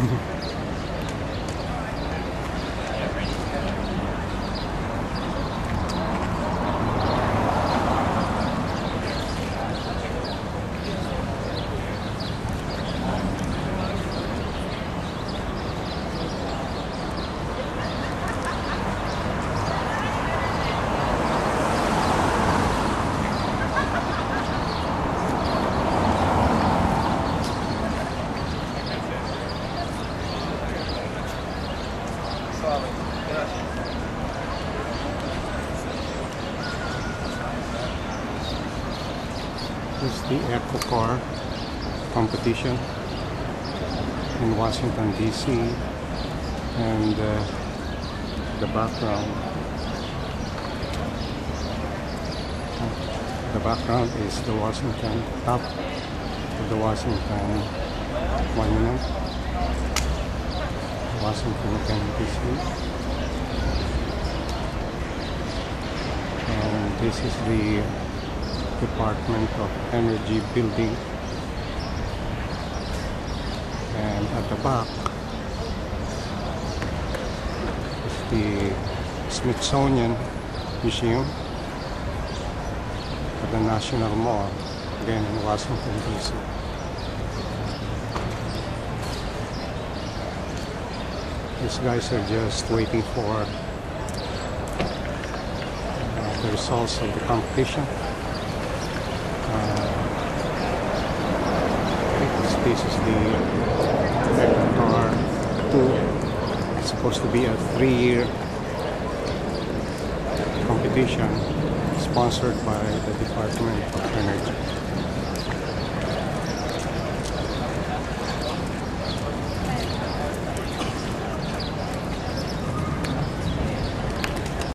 감사합니다. This is the Eco Car competition in Washington DC and uh, the background. The background is the Washington top of the Washington monument Again DC and this is the Department of Energy building. And at the back is the Smithsonian Museum at the National Mall again in Washington DC these guys are just waiting for uh, the results of the competition uh, this, is the Car 2. It's supposed to be a three-year competition sponsored by the Department.